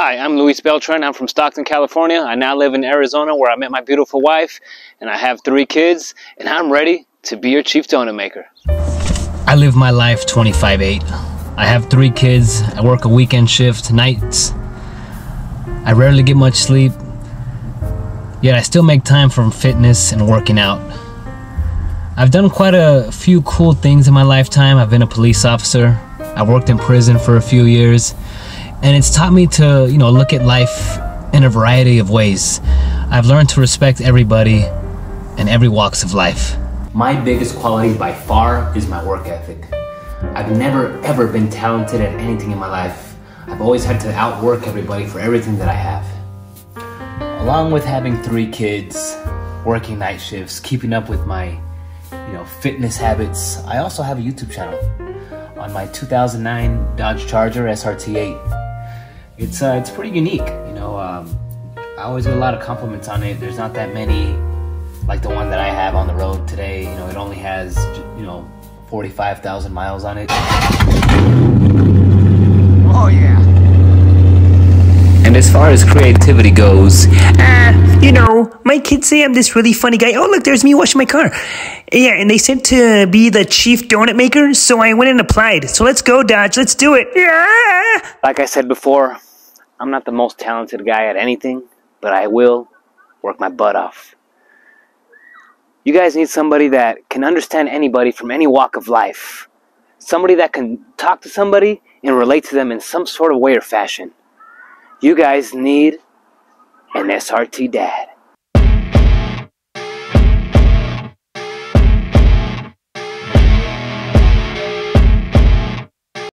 Hi, I'm Luis Beltran. I'm from Stockton, California. I now live in Arizona where I met my beautiful wife and I have three kids and I'm ready to be your chief donut maker. I live my life 25-8. I have three kids. I work a weekend shift, nights. I rarely get much sleep. Yet I still make time for fitness and working out. I've done quite a few cool things in my lifetime. I've been a police officer. I worked in prison for a few years and it's taught me to, you know, look at life in a variety of ways. I've learned to respect everybody and every walks of life. My biggest quality by far is my work ethic. I've never ever been talented at anything in my life. I've always had to outwork everybody for everything that I have. Along with having three kids, working night shifts, keeping up with my, you know, fitness habits, I also have a YouTube channel on my 2009 Dodge Charger SRT8 it's uh, it's pretty unique. You know, um, I always get a lot of compliments on it. There's not that many like the one that I have on the road today. You know, it only has you know 45,000 miles on it. Oh yeah. And as far as creativity goes, uh, you know, my kids say I'm this really funny guy. Oh, look, there's me washing my car. Yeah, and they said to be the chief donut maker, so I went and applied. So let's go, Dodge. Let's do it. Yeah. Like I said before, I'm not the most talented guy at anything, but I will work my butt off. You guys need somebody that can understand anybody from any walk of life. Somebody that can talk to somebody and relate to them in some sort of way or fashion. You guys need an SRT dad.